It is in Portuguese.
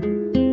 Música